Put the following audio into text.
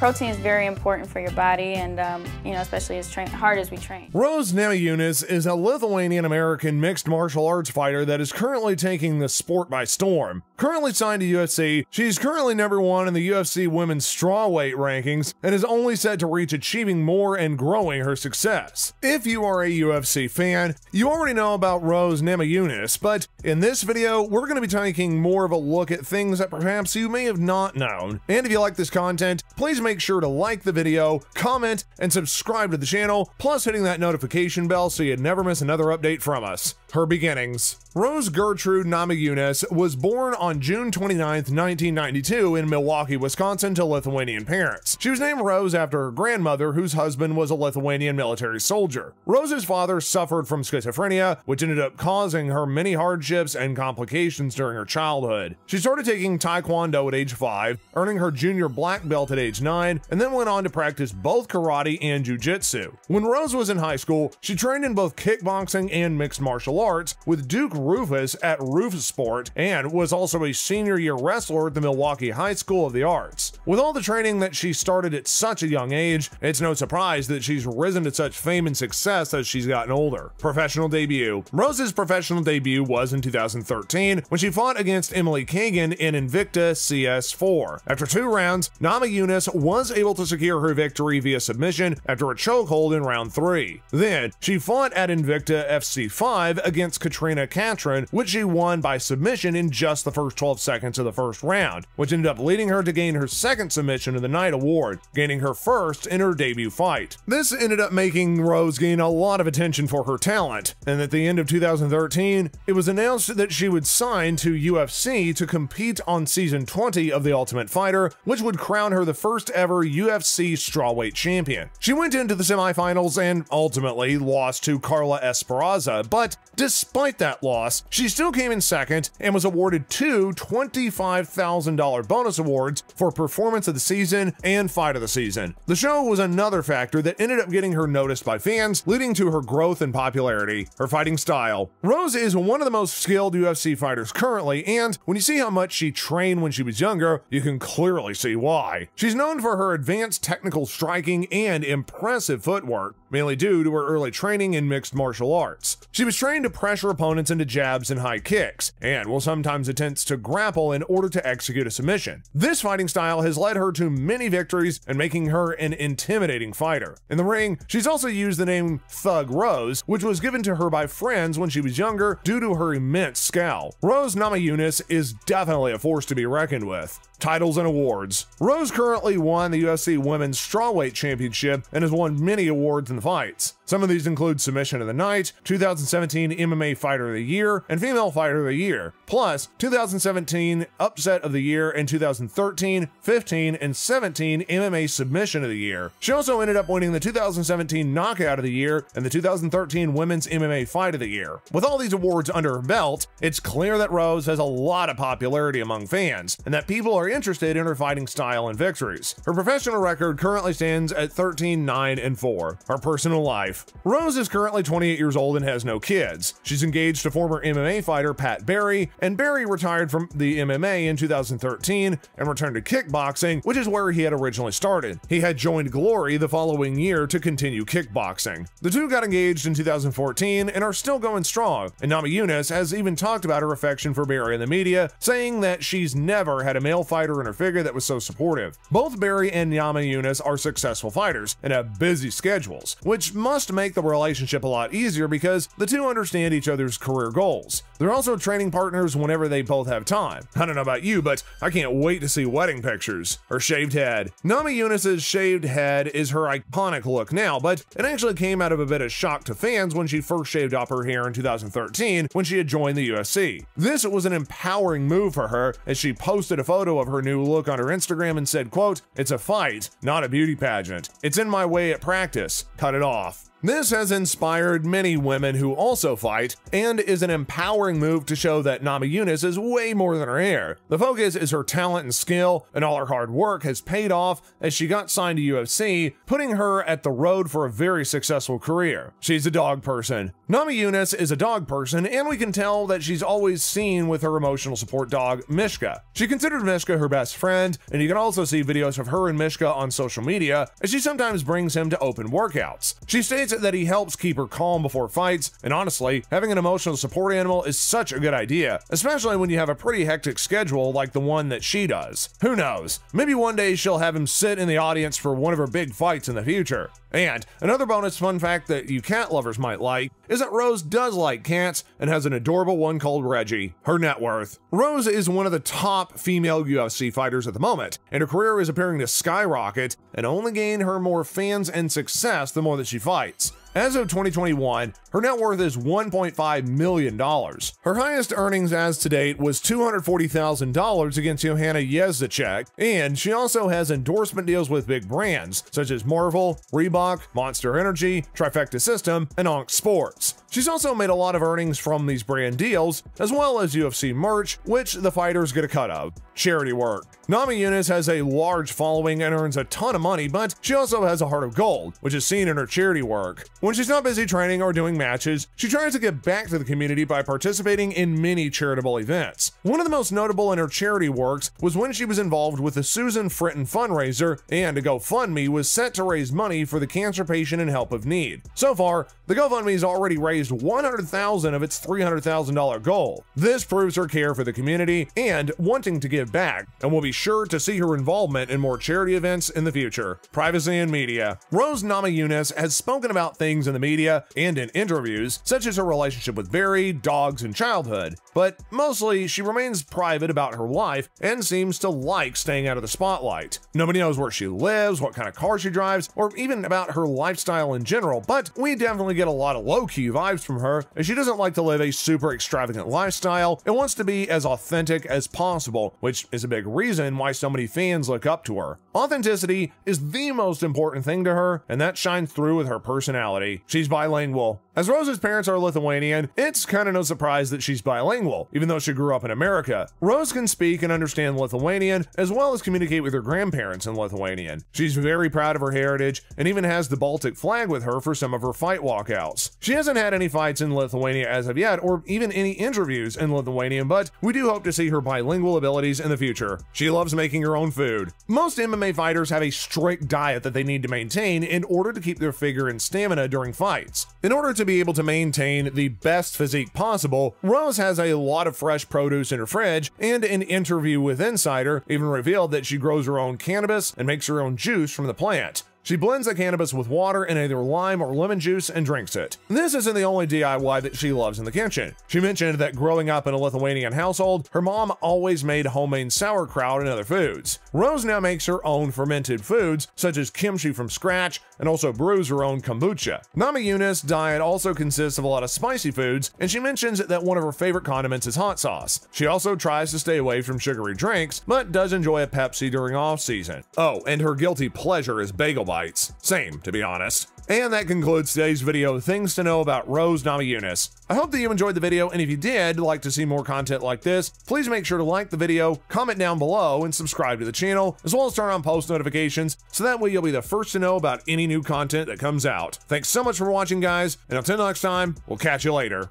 protein is very important for your body, and um, you know, especially as hard as we train. Rose Namajunas is a Lithuanian-American mixed martial arts fighter that is currently taking the sport by storm. Currently signed to UFC, she's currently number one in the UFC women's strawweight rankings and is only set to reach achieving more and growing her success. If you are a UFC fan, you already know about Rose Namajunas, but in this video, we're going to be taking more of a look at things that perhaps you may have not known. And if you like this content, please make make sure to like the video, comment, and subscribe to the channel, plus hitting that notification bell so you never miss another update from us. Her beginnings. Rose Gertrude Namajunas was born on June 29, 1992 in Milwaukee, Wisconsin to Lithuanian parents. She was named Rose after her grandmother, whose husband was a Lithuanian military soldier. Rose's father suffered from schizophrenia, which ended up causing her many hardships and complications during her childhood. She started taking Taekwondo at age 5, earning her junior black belt at age 9, and then went on to practice both karate and jujitsu. When Rose was in high school, she trained in both kickboxing and mixed martial arts with Duke Roufus at Roufusport and was also a senior year wrestler at the Milwaukee High School of the Arts. With all the training that she started at such a young age, it's no surprise that she's risen to such fame and success as she's gotten older. Professional debut. Rose's professional debut was in 2013 when she fought against Emily Kagan in Invicta CS4. After two rounds, Namajunas was able to secure her victory via submission after a chokehold in round 3. Then, she fought at Invicta FC5 against Katrina Katrin, which she won by submission in just the first 12 seconds of the first round, which ended up leading her to gain her second submission of the night award, gaining her first in her debut fight. This ended up making Rose gain a lot of attention for her talent, and at the end of 2013, it was announced that she would sign to UFC to compete on season 20 of The Ultimate Fighter, which would crown her the first ever UFC strawweight champion. She went into the semifinals and ultimately lost to Carla Esparza, but Despite that loss, she still came in second and was awarded two $25,000 bonus awards for Performance of the Season and Fight of the Season. The show was another factor that ended up getting her noticed by fans, leading to her growth and popularity. Her fighting style. Rose is one of the most skilled UFC fighters currently, and when you see how much she trained when she was younger, you can clearly see why. She's known for her advanced technical striking and impressive footwork, mainly due to her early training in mixed martial arts. She was trained to pressure opponents into jabs and high kicks, and will sometimes attempt to grapple in order to execute a submission. This fighting style has led her to many victories and making her an intimidating fighter. In the ring, she's also used the name Thug Rose, which was given to her by friends when she was younger due to her immense scowl. Rose Namajunas is definitely a force to be reckoned with titles and awards. Rose currently won the UFC Women's Strawweight Championship and has won many awards and fights. Some of these include Submission of the Night, 2017 MMA Fighter of the Year, and Female Fighter of the Year, plus 2017 Upset of the Year and 2013, 15, and 17 MMA Submission of the Year. She also ended up winning the 2017 Knockout of the Year and the 2013 Women's MMA Fight of the Year. With all these awards under her belt, it's clear that Rose has a lot of popularity among fans, and that people are interested in her fighting style and victories. Her professional record currently stands at 13, 9, and 4. Her personal life. Rose is currently 28 years old and has no kids. She's engaged to former MMA fighter Pat Barry, and Barry retired from the MMA in 2013 and returned to kickboxing, which is where he had originally started. He had joined Glory the following year to continue kickboxing. The two got engaged in 2014 and are still going strong, and Namajunas has even talked about her affection for Barry in the media, saying that she's never had a male fighter in her figure that was so supportive. Both Barry and Namajunas are successful fighters and have busy schedules, which must make the relationship a lot easier because the two understand each other's career goals. They're also training partners whenever they both have time. I don't know about you, but I can't wait to see wedding pictures. Her shaved head. Namajunas' shaved head is her iconic look now, but it actually came out of a bit of shock to fans when she first shaved off her hair in 2013 when she had joined the UFC. This was an empowering move for her as she posted a photo of her new look on her Instagram and said, quote, It's a fight, not a beauty pageant. It's in my way at practice. Cut it off. This has inspired many women who also fight, and is an empowering move to show that Namajunas is way more than her hair. The focus is her talent and skill, and all her hard work has paid off as she got signed to UFC, putting her at the road for a very successful career. She's a dog person. Namajunas is a dog person, and we can tell that she's always seen with her emotional support dog, Mishka. She considered Mishka her best friend, and you can also see videos of her and Mishka on social media, as she sometimes brings him to open workouts. She states that he helps keep her calm before fights, and honestly, having an emotional support animal is such a good idea, especially when you have a pretty hectic schedule like the one that she does. Who knows? Maybe one day she'll have him sit in the audience for one of her big fights in the future. And another bonus fun fact that you cat lovers might like is that Rose does like cats and has an adorable one called Reggie. Her net worth. Rose is one of the top female UFC fighters at the moment, and her career is appearing to skyrocket and only gain her more fans and success the more that she fights. As of 2021, her net worth is $1.5 million. Her highest earnings as to date was $240,000 against Joanna Jędrzejczyk, and she also has endorsement deals with big brands such as Marvel, Reebok, Monster Energy, Trifecta System, and Onk Sports. She's also made a lot of earnings from these brand deals, as well as UFC merch, which the fighters get a cut of. Charity work. Namajunas has a large following and earns a ton of money, but she also has a heart of gold, which is seen in her charity work. When she's not busy training or doing matches, she tries to give back to the community by participating in many charitable events. One of the most notable in her charity works was when she was involved with the Susan Fritton fundraiser, and a GoFundMe was set to raise money for the cancer patient in help of need. So far, the GoFundMe has already raised 100,000 of its $300,000 goal. This proves her care for the community and wanting to give back, and we'll be sure to see her involvement in more charity events in the future. Privacy and media. Rose Namajunas has spoken about things in the media and in interviews, such as her relationship with Barry, dogs, and childhood, but mostly she remains private about her life and seems to like staying out of the spotlight. Nobody knows where she lives, what kind of car she drives, or even about her lifestyle in general, but we definitely get a lot of low-key vibes from her as she doesn't like to live a super extravagant lifestyle and wants to be as authentic as possible, which is a big reason why so many fans look up to her. Authenticity is the most important thing to her, and that shines through with her personality. She's bilingual. As Rose's parents are Lithuanian, it's kind of no surprise that she's bilingual, even though she grew up in America. Rose can speak and understand Lithuanian, as well as communicate with her grandparents in Lithuanian. She's very proud of her heritage, and even has the Baltic flag with her for some of her fight walkouts. She hasn't had any fights in Lithuania as of yet, or even any interviews in Lithuanian, but we do hope to see her bilingual abilities in the future. She loves making her own food. Most MMA fighters have a strict diet that they need to maintain in order to keep their figure and stamina during fights. In order to be able to maintain the best physique possible, Rose has a lot of fresh produce in her fridge, and an interview with Insider even revealed that she grows her own cannabis and makes her own juice from the plant. She blends the cannabis with water and either lime or lemon juice and drinks it. This isn't the only DIY that she loves in the kitchen. She mentioned that growing up in a Lithuanian household, her mom always made homemade sauerkraut and other foods. Rose now makes her own fermented foods, such as kimchi from scratch, and also brews her own kombucha. Nami Namajunas' diet also consists of a lot of spicy foods, and she mentions that one of her favorite condiments is hot sauce. She also tries to stay away from sugary drinks, but does enjoy a Pepsi during off season. Oh, and her guilty pleasure is bagel bites. Same, to be honest. And that concludes today's video, things to know about Rose Namajunas. I hope that you enjoyed the video, and if you did like to see more content like this, please make sure to like the video, comment down below, and subscribe to the channel, as well as turn on post notifications, so that way you'll be the first to know about any new content that comes out. Thanks so much for watching, guys, and until next time, we'll catch you later.